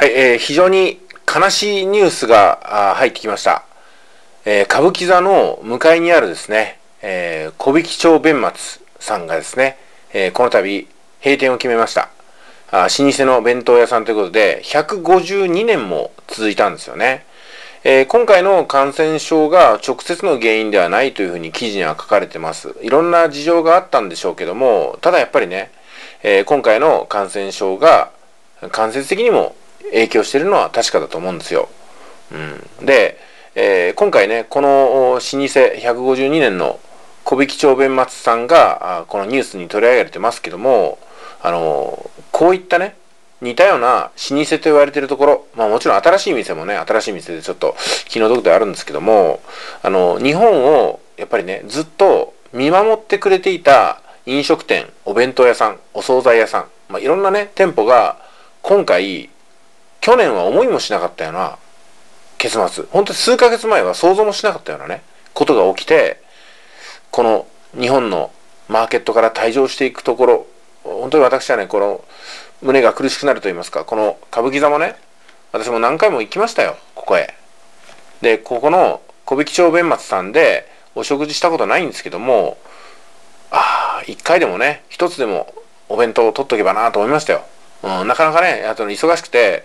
はい、えー、非常に悲しいニュースが入ってきました。えー、歌舞伎座の向かいにあるですね、えー、小引町弁松さんがですね、えー、この度閉店を決めました。あ老舗の弁当屋さんということで、152年も続いたんですよね。えー、今回の感染症が直接の原因ではないというふうに記事には書かれてます。いろんな事情があったんでしょうけども、ただやっぱりね、えー、今回の感染症が間接的にも影響しているのは確かだと思うんですよ。うん、で、えー、今回ね、この老舗152年の小引町弁松さんがこのニュースに取り上げてますけども、あのこういったね、似たような老舗と言われているところ、まあもちろん新しい店もね、新しい店でちょっと気の毒であるんですけども、あの、日本をやっぱりね、ずっと見守ってくれていた飲食店、お弁当屋さん、お惣菜屋さん、まあいろんなね、店舗が今回去年は思いもしなかったような結末。本当に数ヶ月前は想像もしなかったようなねことが起きてこの日本のマーケットから退場していくところ本当に私はねこの胸が苦しくなると言いますかこの歌舞伎座もね私も何回も行きましたよここへ。でここの小引町弁松さんでお食事したことないんですけどもああ一回でもね一つでもお弁当を取っとけばなと思いましたよ。うん、なかなかね、あと忙しくて、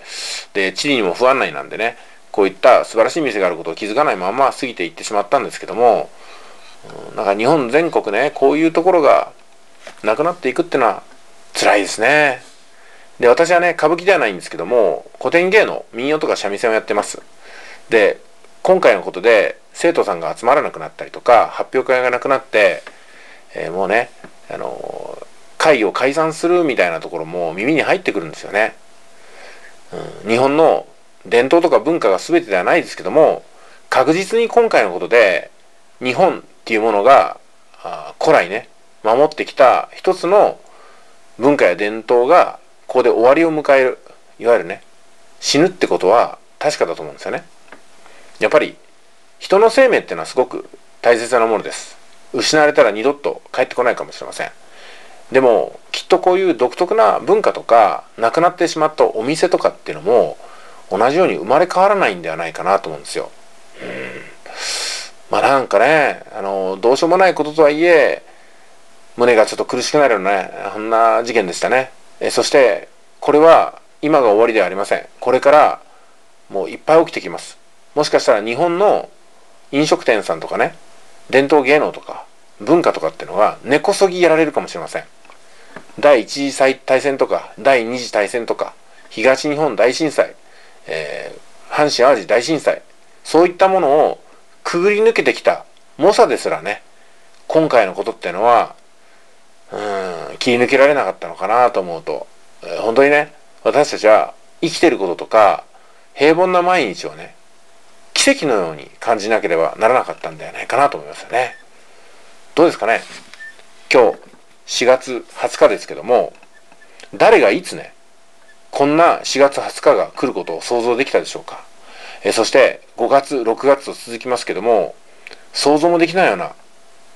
で、地理にも不安内なんでね、こういった素晴らしい店があることを気づかないまま過ぎていってしまったんですけども、うん、なんか日本全国ね、こういうところがなくなっていくってのは辛いですね。で、私はね、歌舞伎ではないんですけども、古典芸能、民謡とか三味線をやってます。で、今回のことで生徒さんが集まらなくなったりとか、発表会がなくなって、えー、もうね、あの会を解散するみたいなところも耳に入ってくるんですよね。うん、日本の伝統とか文化が全てではないですけども確実に今回のことで日本っていうものが古来ね守ってきた一つの文化や伝統がここで終わりを迎えるいわゆるね死ぬってことは確かだと思うんですよね。やっぱり人の生命っていうのはすごく大切なものです。失われたら二度と帰ってこないかもしれません。でもきっとこういう独特な文化とかなくなってしまったお店とかっていうのも同じように生まれ変わらないんではないかなと思うんですよ。うんまあなんかねあのどうしようもないこととはいえ胸がちょっと苦しくなるようなねそんな事件でしたね。えそしてこれは今が終わりではありません。これからもういっぱい起きてきます。もしかしたら日本の飲食店さんとかね伝統芸能とか文化とかっていうのが根こそぎやられるかもしれません。第一次大戦とか第二次大戦とか東日本大震災、えー、阪神・淡路大震災そういったものをくぐり抜けてきた猛者ですらね今回のことっていうのはうん切り抜けられなかったのかなと思うと、えー、本当にね私たちは生きてることとか平凡な毎日をね奇跡のように感じなければならなかったんではないかなと思いますよねどうですかね？今日4月20日ですけども誰がいつねこんな4月20日が来ることを想像できたでしょうか？えそして5月6月と続きますけども想像もできないような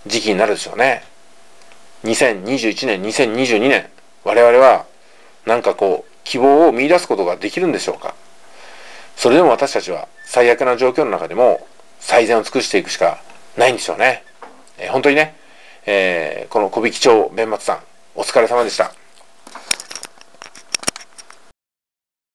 時期になるでしょうね。2021年2022年我々はなんかこう希望を見いだすことができるんでしょうか？それでも私たちは最悪な状況の中でも最善を尽くしていくしかないんでしょうね、え本当にねえー、この小引町弁末さん、お疲れ様でした。